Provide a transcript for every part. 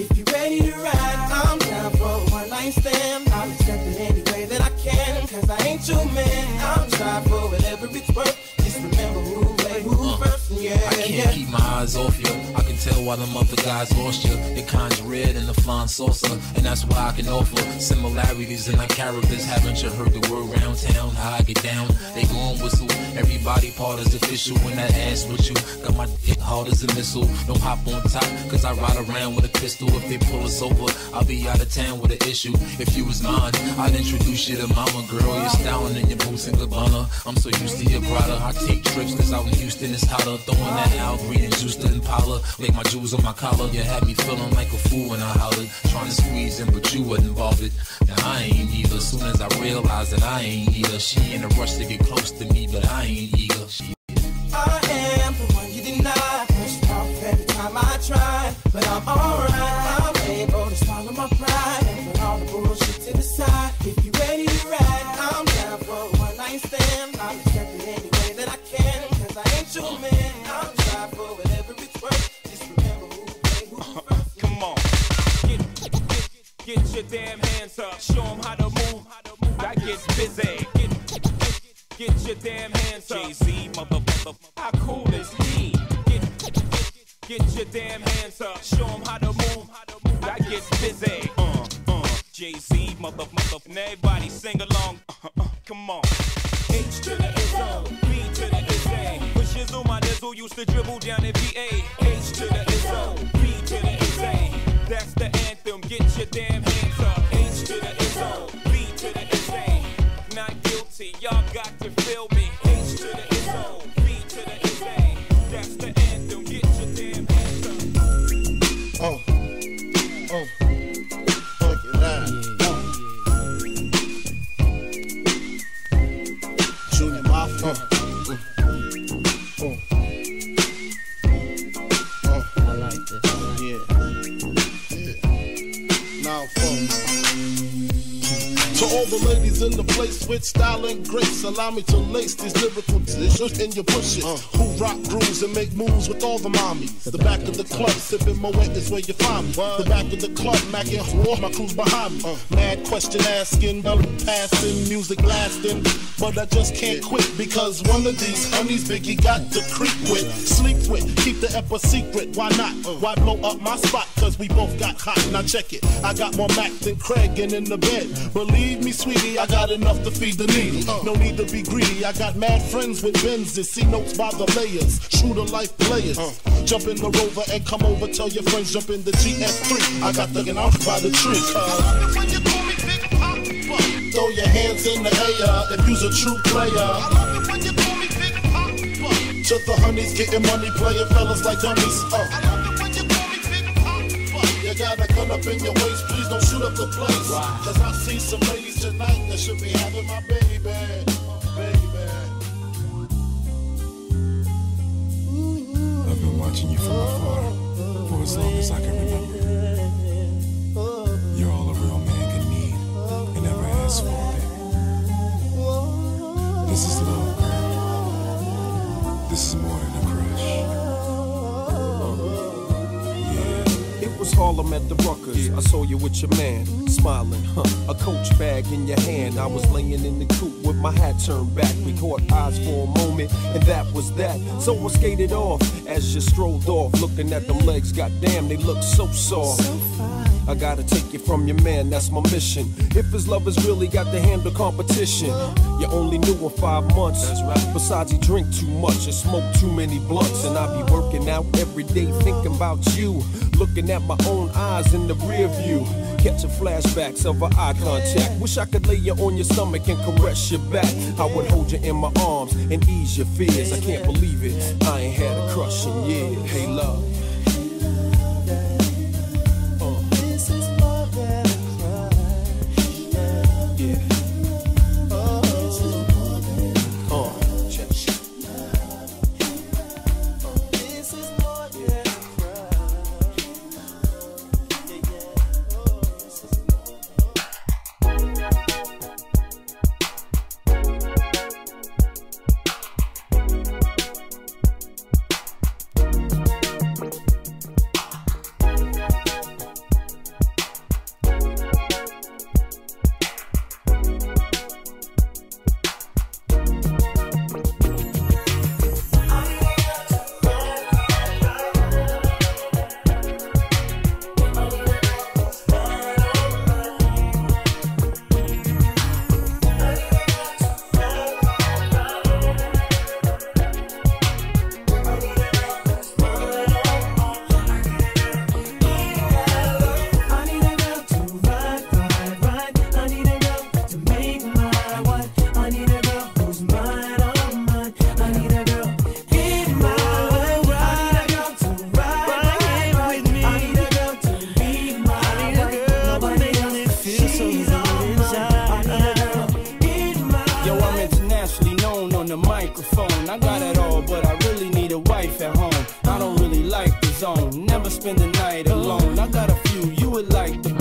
If you're ready to keep tell why them other guys lost you. Your kind's red and the flying saucer, and that's why I can offer similarities in our characters. Haven't you heard the word round town? How I get down? They gon' whistle. Everybody part is official when that ass with you. Got my dick hard as a missile. Don't hop on top, cause I ride around with a pistol. If they pull us over, I'll be out of town with an issue. If you was mine, I'd introduce you to mama, girl. You're styling in your boots and Gabbana. I'm so used to your Prada. I take trips, cause out in Houston it's hotter. Throwing that Al Green and juice to Impala. Lay my jewels on my collar. You had me feeling like a fool when I hollered. Trying to squeeze in, but you wasn't bothered. Now I ain't either. Soon as I realized that I ain't either. She in a rush to get close to me, but I ain't eager. She up. Show 'em how to move. That gets busy. Get, get, get your damn hands up. Jay-Z, mother, mother. How cool is he? Get, get, get your damn hands up. Show 'em how to move. That gets busy. Uh, uh. Jay-Z, mother, mother. And everybody sing along. Uh, uh, come on. H to the Izzo, B to the Izzy. With Shizzle, my dizzle used to dribble down in VA. H to the Izzo, ladies in the place with style and grace, allow me to lace these lyrical tissues in your bushes. Uh. Who rock grooves and make moves with all the mommies. The back of the club, sipping Moet is where you find me. The back of the club, macking war, my crew's behind me. Uh. Mad question asking, belly passing, music lasting. But I just can't quit because one of these honeys Biggie got to creep with, sleep with, keep the ep a secret. Why not? Uh. Why blow up my spot? Cause we both got hot. Now check it. I got more Mac than Craig and in the bed. Believe me, sweetie, I got enough to feed the needy. Uh. No need to be greedy. I got mad friends with Benzes. See notes by the layers. Shooter life players. Uh. Jump in the rover and come over. Tell your friends jump in the GS3. I got the out by the tree. Uh. Throw your hands in the air if you's a true player. To the honeys getting money, playing fellas like dummies. Uh. You got a gun up in your waist, please don't shoot up the place. Cause I see some ladies tonight that should be having my baby. With your man, smiling, huh? A coach bag in your hand. I was laying in the coop with my hat turned back. We caught eyes for a moment, and that was that. So I skated off as you strolled off, looking at them legs. Goddamn, they look so soft. I gotta take you from your man, that's my mission. If his love has really got to handle competition, you only knew him five months. Besides, he drink too much and smoke too many blunts. And I be working out every day thinking about you. Looking at my own eyes in the rear view. Catching flashbacks of our eye contact. Wish I could lay you on your stomach and caress your back. I would hold you in my arms and ease your fears. I can't believe it. I ain't had a crush in years. Hey, love. I got it all, but I really need a wife at home. I don't really like the zone, never spend the night alone. I got a few you would like to,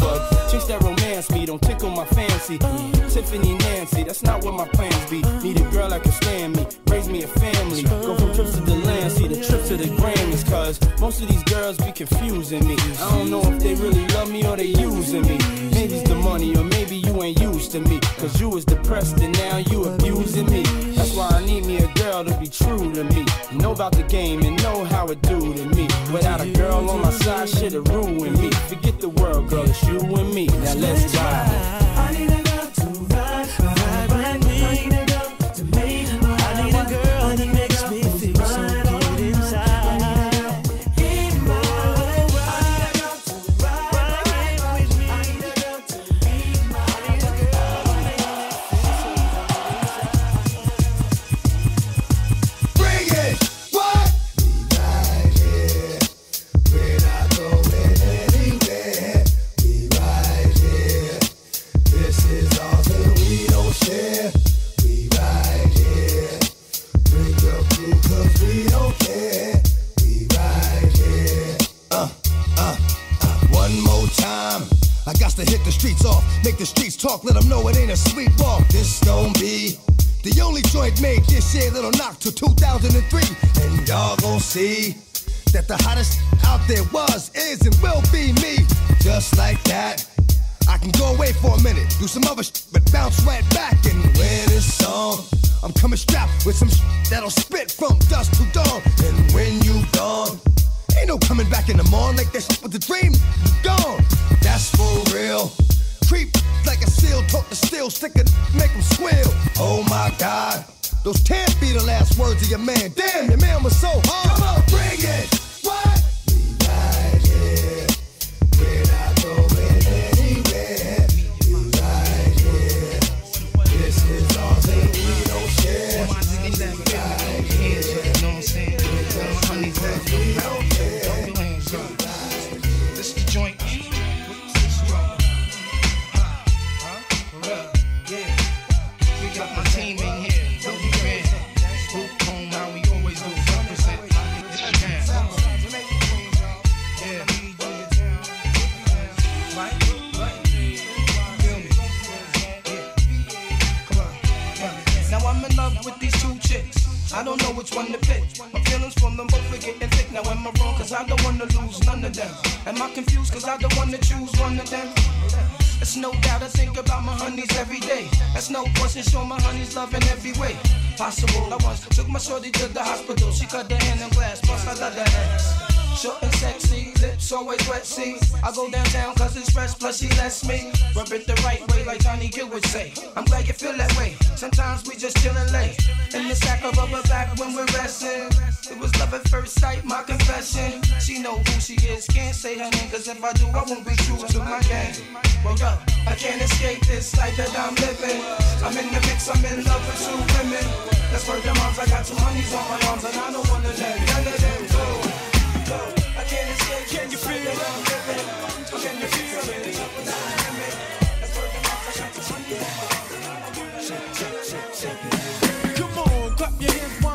but chicks that romance me don't tickle my fancy. Tiffany Nancy, that's not what my plans be. Need a girl that can stand me, raise me a family. Go from trips to the land, see the trip to the Grammys, cause most of these girls be confusing me. I don't know if they really love me or they using me. Maybe it's the money, or you ain't used to me. Cause you was depressed and now you abusing me. That's why I need me a girl to be true to me. Know about the game and know how it do to me. Without a girl on my side, shit'll ruin me. Forget the world, girl, it's you and me. Now let's ride. Streets off, make the streets talk, let them know it ain't a sweet walk. This gon' be the only joint made this year that'll knock till 2003. And y'all gon' see that the hottest out there was, is, and will be me. Just like that. I can go away for a minute, do some other shit, but bounce right back and wear this song. I'm coming strapped with some shit that'll spit from dusk to dawn. And when you gone, ain't no coming back in the morning like that shit was a dream. Gone, that's for real. Creep like a seal, talk the steel, stick it, make him squeal. Oh my God, those can't be the last words of your man. Damn, your man was so hard. Choose one of them. It's no doubt I think about my honeys every day. That's no question, show my honeys love in every way possible. I once took my shorty to the hospital. She cut the hand in glass, plus I love the hands. Short and sexy, lips always wet, see. I go downtown cause it's fresh, plus she lets me rub it the right way, like Johnny Gill would say. I'm glad you feel that way. Sometimes we just chillin' late. In the sack of rubber back when we're resting. It was love at first sight, my confession. She know who she is, can't say her name, cause if I do, I won't be true to my game. Well, yo, I can't escape this life that I'm living. I'm in the mix, I'm in love with two women. That's where the moms, I got two honeys on my arms, and I don't wanna let none of them go. I can't escape Can you feel it? Can you feel it? That's where the moms, I got two honeys on my arms. Come on, clap your hands,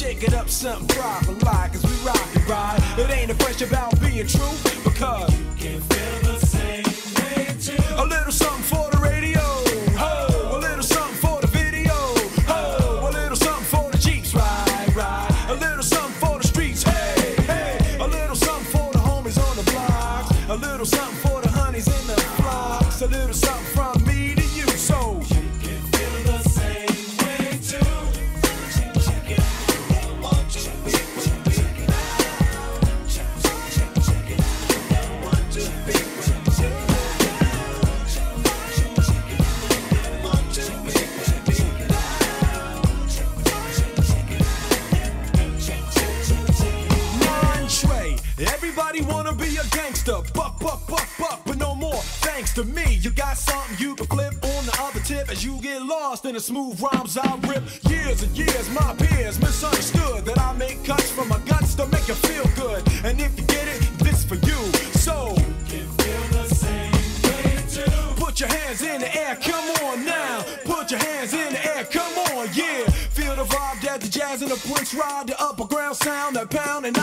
shake it up, something proper like, cause we rock it, right? It ain't a question about being true, because you can feel the same way too. A little something for the a gangster, buck, buck, buck, buck, but no more. Thanks to me, you got something you can flip on the other tip as you get lost in the smooth rhymes I rip. Years and years, my peers misunderstood that I make cuts from my guts to make you feel good. And if you get it, this for you. So you can feel the same way too. Put your hands in the air, come on now. Put your hands in the air, come on, yeah. Feel the vibe that the jazz and the Prince ride, the upper ground sound, that pound and